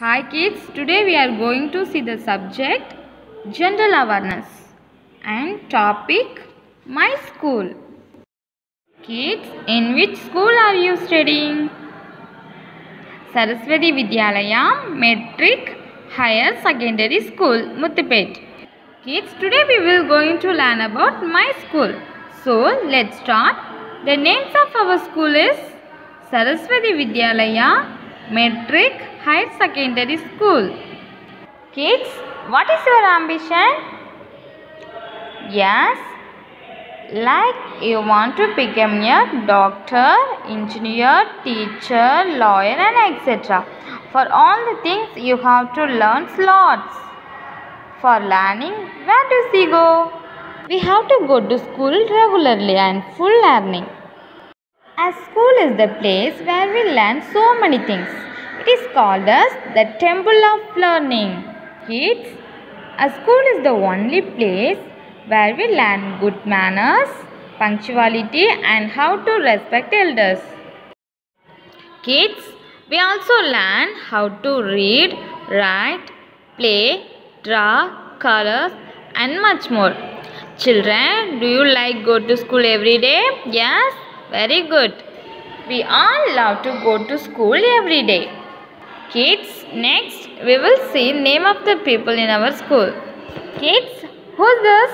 Hi kids, today we are going to see the subject general awareness and topic my school. Kids, in which school are you studying? Saraswathi Vidyalaya Matric Higher Secondary School, Muthupet. Kids, today we will going to learn about my school. So, let's start. The names of our school is Saraswathi Vidyalaya Matric Higher Secondary School. Kids, what is your ambition? Yes, like you want to become a doctor, engineer, teacher, lawyer, and etc. For all the things you have to learn lots. For learning, where does he go? We have to go to school regularly and full learning. A school is the place where we learn so many things. It is called as the temple of learning. Kids, a school is the only place where we learn good manners, punctuality, and how to respect elders. Kids, we also learn how to read, write, play, draw, colors, and much more. Children, do you like go to school every day? Yes, very good. We all love to go to school every day. Kids, next we will see name of the people in our school. Kids, who's this?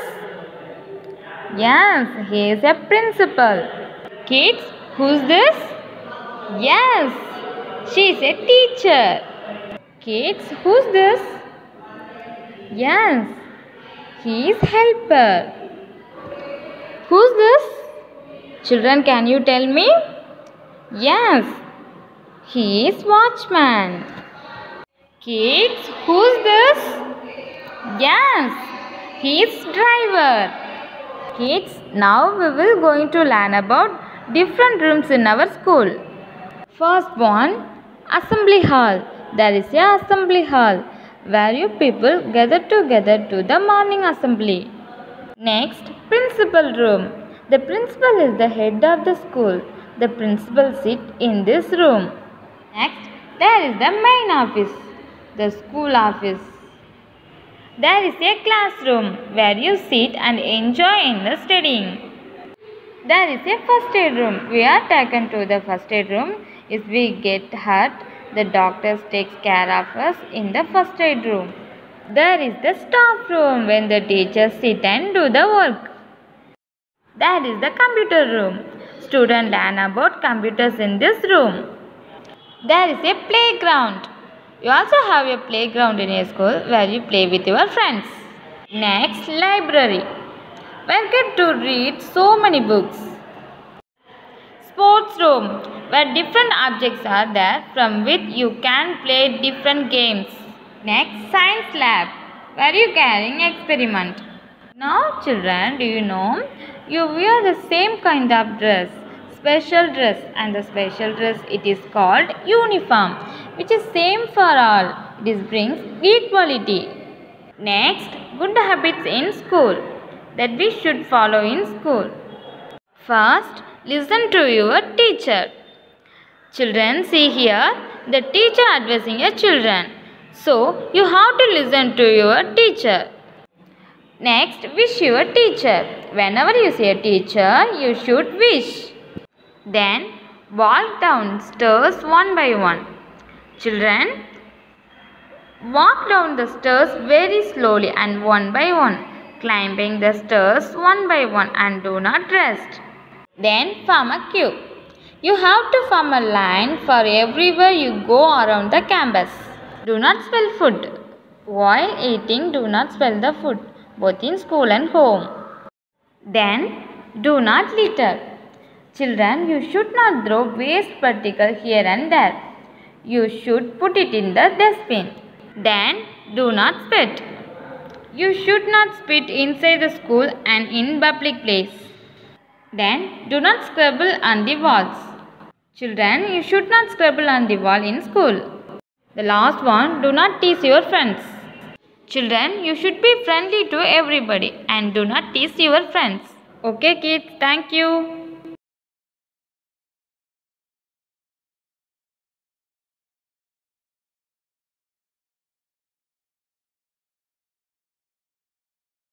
Yes, he is a principal. Kids, who's this? Yes, she is a teacher. Kids, who's this? Yes, he is helper. Who's this? Children, can you tell me? Yes, he is watchman. Kids, who's this? Yes, he is driver. Kids, now we will going to learn about different rooms in our school. First one, assembly hall. There is a assembly hall where you people gather together to the morning assembly. Next, principal room. The principal is the head of the school. The principal sit in this room. Next, there is the main office, the school office. There is a classroom where you sit and enjoy in the studying. There is a first aid room. We are taken to the first aid room. If we get hurt, the doctors takes care of us in the first aid room. There is the staff room when the teachers sit and do the work. There is the computer room. Students learn about computers in this room. There is a playground. You also have a playground in your school where you play with your friends. Next, library. Where get to read so many books. Sports room where different objects are there from which you can play different games. Next, science lab where you carrying experiment. Now children, do you know you wear the same kind of dress, special dress and the special dress it is called uniform which is same for all. It is brings equality. Next, good habits in school that we should follow in school. First, listen to your teacher. Children, see here the teacher addressing your children. So, you have to listen to your teacher. Next, wish your teacher. Whenever you see a teacher, you should wish. Then, walk down stairs one by one. Children, walk down the stairs very slowly and one by one, climbing the stairs one by one and do not rest. Then, form a queue. You have to form a line for everywhere you go around the campus. Do not spill food. While eating, do not spill the food, both in school and home. Then, do not litter. Children, you should not throw waste particle here and there. You should put it in the dustbin. Then, do not spit. You should not spit inside the school and in public place. Then, do not scribble on the walls. Children, you should not scribble on the wall in school. The last one, do not tease your friends. Children, you should be friendly to everybody and do not tease your friends. Okay kids, thank you.